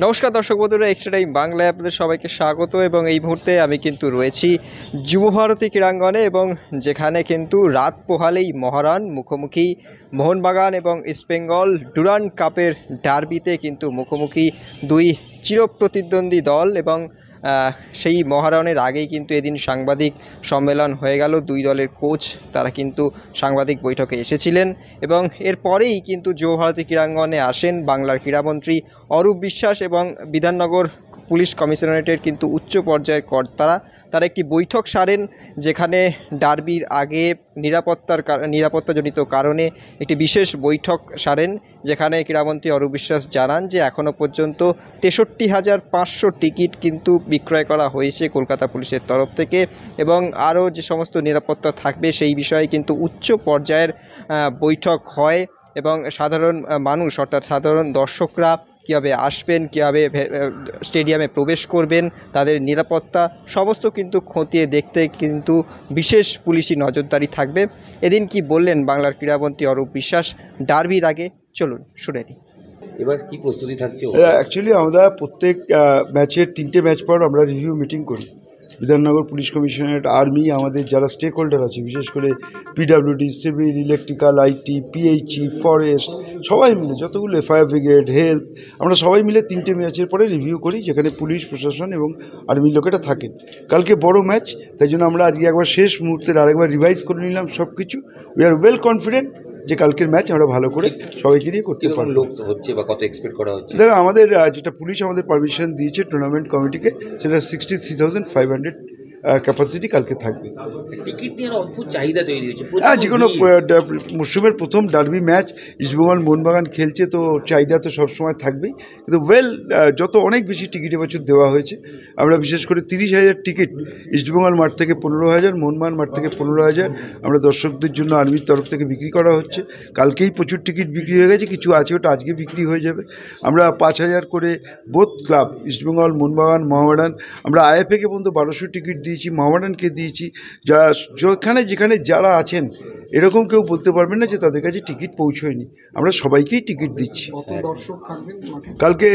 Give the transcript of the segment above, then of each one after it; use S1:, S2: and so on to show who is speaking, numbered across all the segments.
S1: নমস্কার দর্শক বন্ধুরা এক্সট্রা টাইম বাংলায় আপনাদের সবাইকে স্বাগত এবং এই মুহূর্তে আমি কিন্তু রয়েছি যুবভারতী ক্রীড়াঙ্গনে এবং যেখানে কিন্তু রাত পোহালেই মহারান মুখোমুখি মোহনবাগান এবং ইস্টবেঙ্গল ডুরান কাপের ডার্বিতে কিন্তু মুখোমুখি দুই চিরপ্রতিদ্বন্দ্বী দল এবং সেই মহারণের আগেই কিন্তু এদিন সাংবাদিক সম্মেলন হয়ে গেল। দুই দলের কোচ তারা কিন্তু সাংবাদিক বৈঠকে এসেছিলেন এবং এরপরেই কিন্তু যুবভারতী ক্রীড়াঙ্গনে আসেন বাংলার ক্রীড়ামন্ত্রী অরূপ বিশ্বাস এবং বিধাননগর পুলিশ কমিশনারেটের কিন্তু উচ্চ পর্যায়ের কর্তারা, তারা একটি বৈঠক সারেন যেখানে ডার্বির আগে নিরাপত্তার নিরাপত্তাজনিত কারণে একটি বিশেষ বৈঠক সারেন, যেখানে ক্রীড়ামন্ত্রী অরূপ বিশ্বাস জানান যে এখনও পর্যন্ত তেষট্টি হাজার পাঁচশো টিকিট কিন্তু বিক্রয় করা হয়েছে কলকাতা পুলিশের তরফ থেকে এবং আরও যে সমস্ত নিরাপত্তা থাকবে সেই বিষয়ে কিন্তু উচ্চ পর্যায়ের বৈঠক হয় এবং সাধারণ মানুষ অর্থাৎ সাধারণ দর্শকরা কীভাবে আসবেন কীভাবে স্টেডিয়ামে প্রবেশ করবেন তাদের নিরাপত্তা সমস্ত কিন্তু খতিয়ে দেখতে কিন্তু বিশেষ পুলিশি নজরদারি থাকবে। এদিন কি বললেন বাংলার ক্রীড়ামন্ত্রী অরূপ বিশ্বাস? ডার্বির আগে চলুন শুনে নিই।
S2: এবার কি প্রস্তুতি থাকছে?
S3: অ্যাকচুয়ালি আমরা প্রত্যেক ম্যাচের তিনটে ম্যাচ পর আমরা রিভিউ মিটিং করি। বিধাননগর পুলিশ কমিশনারেট আর্মি, আমাদের যারা স্টেক হোল্ডার আছে, বিশেষ করে PWD civil electrical IT PHE forest সবাই মিলে, যতগুলো ফায়ার ব্রিগেড হেলথ আমরা সবাই মিলে তিনটে ম্যাচের পরে রিভিউ করি, যেখানে পুলিশ, প্রশাসন এবং আর্মির লোকেরা থাকেন। কালকে বড় ম্যাচ তাই জন্য আমরা আজকে একবার শেষ মুহূর্তে আরেকবার রিভাইজ করে নিলাম সব কিছু উই আর ওয়েল কনফিডেন্ট যে কালকের ম্যাচ আমরা ভালো করে সবাইকে নিয়ে করতে পারব।
S2: লোক হচ্ছে বা কত এক্সপেক্ট করা হচ্ছে?
S3: দেখো আমাদের যেটা পুলিশ আমাদের পারমিশন দিয়েছে টুর্নামেন্ট কমিটিকে সেটা sixty three thousand five hundred capacity কালকে থাকবে।
S2: টিকিট নিয়ে অদ্ভুত চাহিদা তৈরি হয়েছে।
S3: হ্যাঁ যে কোনো। মরশুমের প্রথম ডার্বি ম্যাচ ইস্টবেঙ্গল মোহনবাগান খেলছে তো চাহিদা তো সবসময় থাকবেই। কিন্তু ওয়েল যত অনেক বেশি টিকিট এবছর দেওয়া হয়েছে আমরা বিশেষ করে তিরিশ হাজার টিকিট ইস্টবেঙ্গল মাঠ থেকে পনেরো হাজার মোহনবাগান মাঠ থেকে পনেরো হাজার আমরা দর্শকদের জন্য আর্মির তরফ থেকে বিক্রি করা হচ্ছে। কালকেই প্রচুর টিকিট বিক্রি হয়ে গেছে কিছু আছে ওটা আজকে বিক্রি হয়ে যাবে। আমরা পাঁচ হাজার করে বোথ ক্লাব ইস্টবেঙ্গল মোহনবাগান মহামেডান আমরা আইএফএকে পর্যন্ত বারোশো টিকিট দিয়েছি মহামেডানকে দিয়েছি যা যেখানে যেখানে যারা আছেন এরকম কেউ বলতে পারবেন না যে তাদের কাছে টিকিট পৌঁছয়নি। আমরা সবাইকেই টিকিট দিচ্ছি। কালকে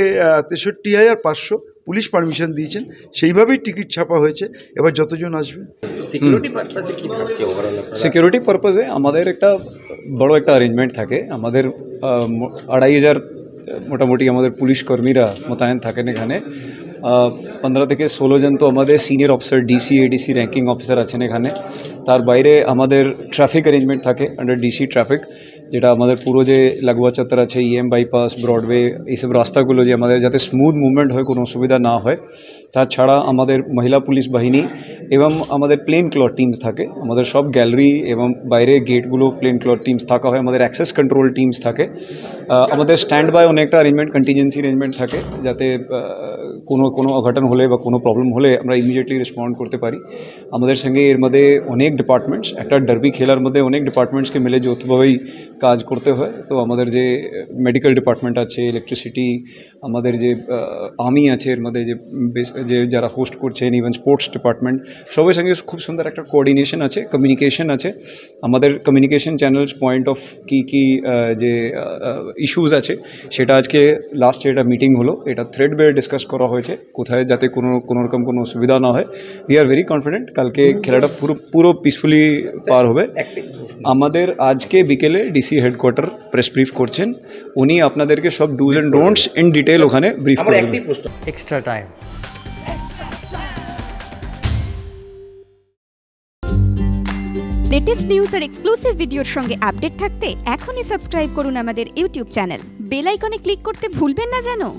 S3: তেষট্টি হাজার পাঁচশো পুলিশ পারমিশন দিয়েছেন সেইভাবেই টিকিট ছাপা হয়েছে। এবার যতজন আসবে?
S2: সিকিউরিটি পারপাসে কি থাকছে ওভারঅল
S4: সিকিউরিটি পারপাসে আমাদের একটা বড় একটা অ্যারেঞ্জমেন্ট থাকে। আমাদের আড়াই হাজার মোটামুটি আমাদের পুলিশ কর্মীরা মোতায়েন থাকেন এখানে। পনেরো থেকে ষোলো জন তো আমাদের senior officer DC ADC ranking officer আছেন এখানে। তার বাইরে আমাদের ট্রাফিক অ্যারেঞ্জমেন্ট থাকে আন্ডার ডিসি ট্রাফিক যেটা আমাদের পুরো যে লাগোয়া চত্বর আছে ইএম বাইপাস ব্রডওয়ে এইসব রাস্তাগুলো যে আমাদের যাতে স্মুথ মুভমেন্ট হয়, কোনো অসুবিধা না হয়, তাছাড়া আমাদের মহিলা পুলিশ বাহিনী এবং আমাদের প্লেন ক্লথ টিমস থাকে। আমাদের সব গ্যালারি এবং বাইরে গেটগুলো প্লেন ক্লথ টিমস থাকা হয়, আমাদের অ্যাক্সেস কন্ট্রোল টিমস থাকে। আমাদের স্ট্যান্ড বাই অনেকটা অ্যারেঞ্জমেন্ট কন্টিজেন্সি অ্যারেঞ্জমেন্ট থাকে, যাতে কোনো কোনো অঘটন হলে বা কোনো প্রবলেম হলে আমরা ইমিডিয়েটলি রেসপন্ড করতে পারি। আমাদের সঙ্গে এর মধ্যে অনেক ডিপার্টমেন্টস একটা ডার্বি খেলার মধ্যে অনেক ডিপার্টমেন্টসকে মিলে যৌথভাবেই কাজ করতে হয়। তো আমাদের যে মেডিকেল ডিপার্টমেন্ট আছে ইলেকট্রিসিটি আমাদের যে আর্মি আছে এর মধ্যে যে বেস- যে যারা হোস্ট করছেন ইভেন স্পোর্টস ডিপার্টমেন্ট সবার সঙ্গে খুব সুন্দর একটা কোঅর্ডিনেশন আছে কমিউনিকেশন আছে। আমাদের কমিউনিকেশন চ্যানেলস পয়েন্ট অফ কী কী যে ইস্যুস আছে সেটা আজকে লাস্ট এটা মিটিং হলো। এটা থ্রেড বেয়ে ডিসকাস করা হয়েছে কোথায় যাতে কোনো কোনো রকম কোনো অসুবিধা না হয়। উই আর ভেরি কনফিডেন্ট কালকে খেলাটা পুরো পুরো পিসফুলি পার হবে। আমাদের আজকে বিকেলে ডিসি হেডকোয়ার্টার প্রেস ব্রিফ করছেন। উনি আপনাদেরকে সব dos and don'ts in detail ওখানে ব্রিফ
S2: আমার
S4: করে
S2: একটাই
S4: দেবেন।
S2: প্রশ্ন।
S5: Extra time.
S6: লেটেস্ট নিউজ আর এক্সক্লুসিভ ভিডিওর সঙ্গে আপডেট থাকতে এখনই সাবস্ক্রাইব করুন আমাদের ইউটিউব চ্যানেল বেল আইকনে ক্লিক করতে ভুলবেন না জানো